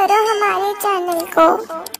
करो हमारे चैनल को।